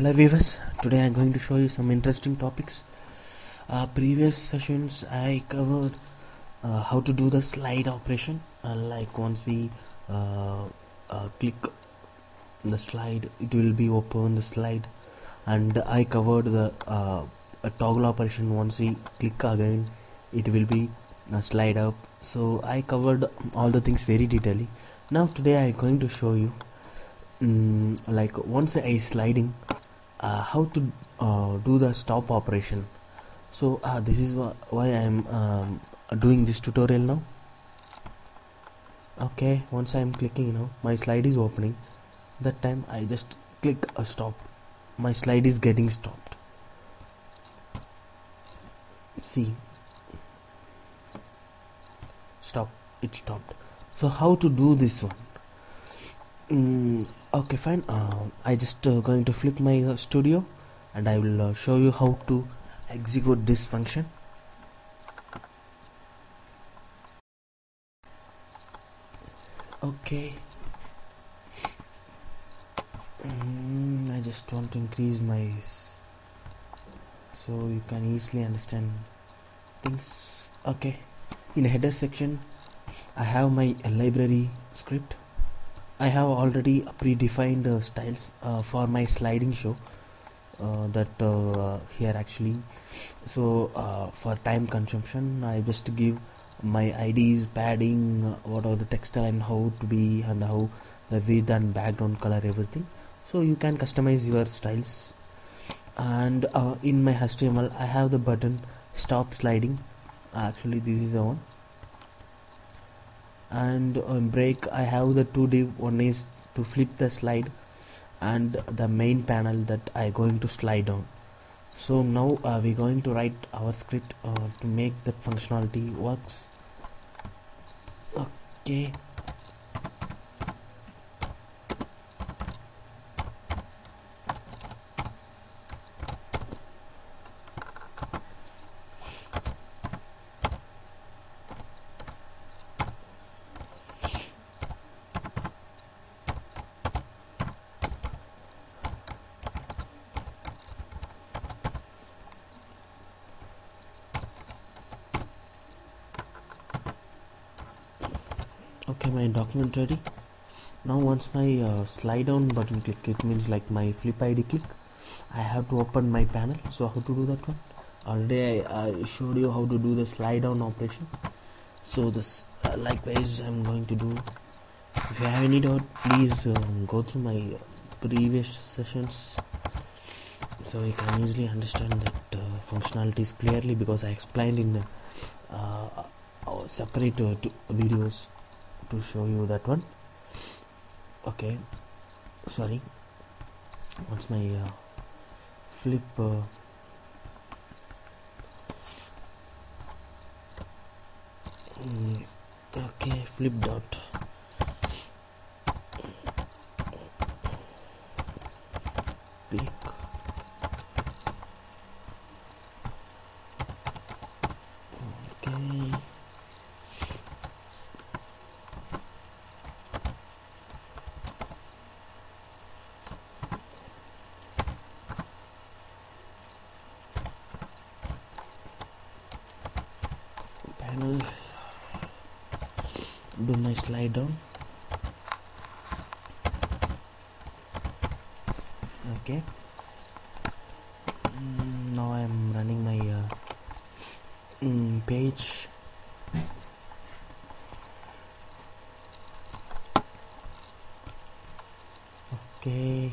hello viewers. Today i'm going to show you some interesting topics. Uh, previous sessions i covered uh, how to do the slide operation. Uh, like once we uh, uh, click the slide it will be open the slide. And i covered the uh, toggle operation. Once we click again it will be slide up. So i covered all the things very detailedly now today i'm going to show you um, like once I sliding uh, how to uh, do the stop operation. So uh, this is wh why I am um, doing this tutorial now. Okay once I am clicking you know my slide is opening. That time I just click a stop. My slide is getting stopped. See? Stop. It stopped. So how to do this one mm, okay fine. Uh, I just uh, going to flip my uh, studio and I will uh, show you how to execute this function. Okay. Mm, I just want to increase my so you can easily understand things. Okay. In header section I have my library script I have already predefined uh, styles uh, for my sliding show uh, that uh, here actually. So uh, for time consumption I just give my IDs padding uh, what are the textile and how to be and how the width and background color everything. So you can customize your styles. And in my HTML I have the button stop sliding. Actually this is the one and on break I have the two div one is to flip the slide and the main panel that I going to slide on. So now uh, we're going to write our script uh, to make that functionality works. Okay okay my document ready. Now once my uh, slide down button click it means like my flip id click i have to open my panel. So how to do that one? Already i, I showed you how to do the slide down operation. So this uh, likewise i'm going to do if you have any doubt please um, go through my previous sessions so you can easily understand that uh, functionalities clearly because i explained in uh, separate uh, videos to show you that one. Okay sorry. What's my uh, flip uh, mm, okay flip dot. Click okay panel do my slide down. Okay. Mm, now I'm running my uh, mm, page. Okay.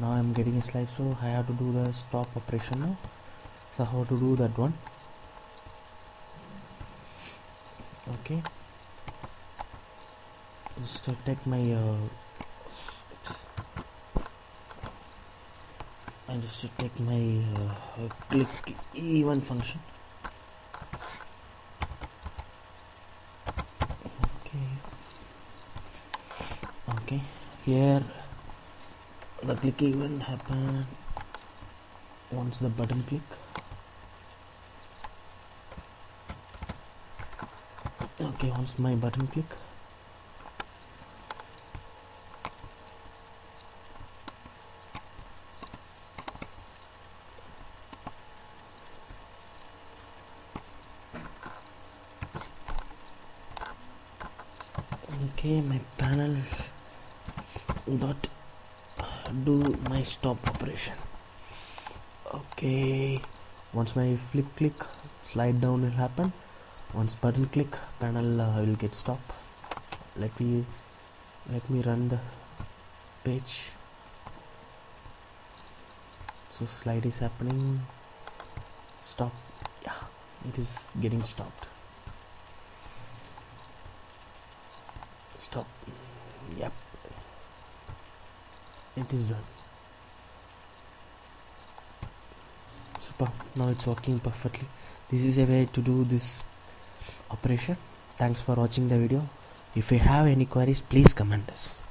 Now I'm getting a slide so I have to do the stop operation now. So how to do that one? Okay just take my uh, I just take my uh, click E1 function. Okay. Okay. Here the click event happen once the button click. Okay once my button click okay my panel dot do my stop operation. Okay once my flip click slide down will happen. Once button click panel uh, will get stop. Let me let me run the page. So slide is happening. Stop. Yeah it is getting stopped stop. Yep. It is done. Super. Now it's working perfectly. This is a way to do this operation. Thanks for watching the video. If you have any queries please comment us